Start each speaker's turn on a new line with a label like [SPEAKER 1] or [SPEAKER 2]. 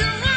[SPEAKER 1] you